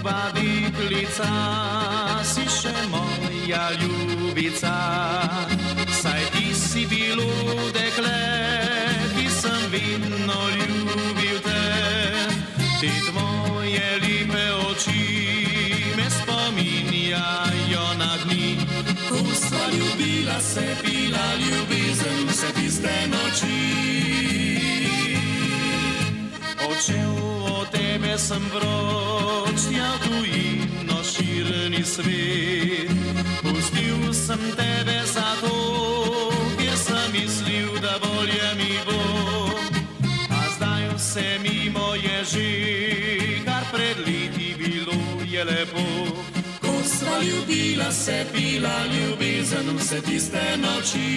ljuba viklica, si še moja ljubica. Saj ti si bilo dekle, ki sem vidno ljubil te. Ti tvoje lepe oči me spominjajo na dni. Ko sva ljubila se, pila ljubezen vse tiste noči. Tebe sem vroč, ja tujino širni svet. Pustil sem tebe zato, ker sem mislil, da bolje mi bo. A zdaj vse mimo je že, kar pred leti bilo je lepo. Ko sva ljubila se, pila ljubezen vse tiste noči.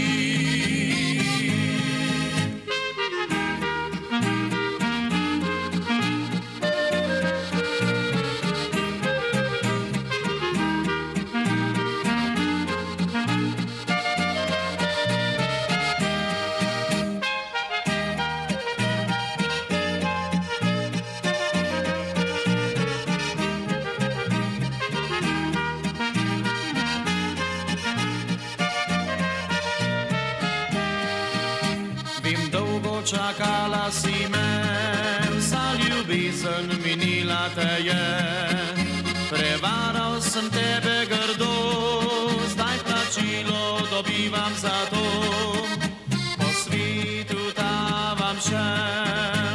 Vem, dolgo čakala si me, za ljubezen minila te je. Prevaral sem tebe grdo, zdaj plačilo dobivam za to. Po svetu tavam še,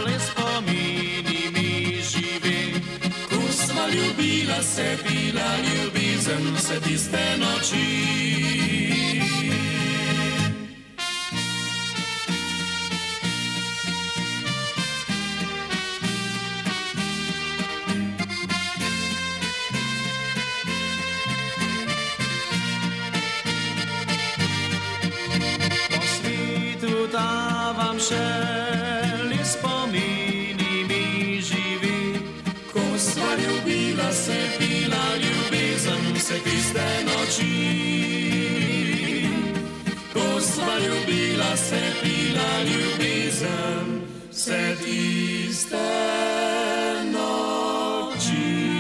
le spomini mi živi. Ko sva ljubila se, bila ljubezen vse tiste noči. Svetu tavam še, le spomini mi živi. Ko sva ljubila se, bila ljubezen vse tiste noči. Ko sva ljubila se, bila ljubezen vse tiste noči.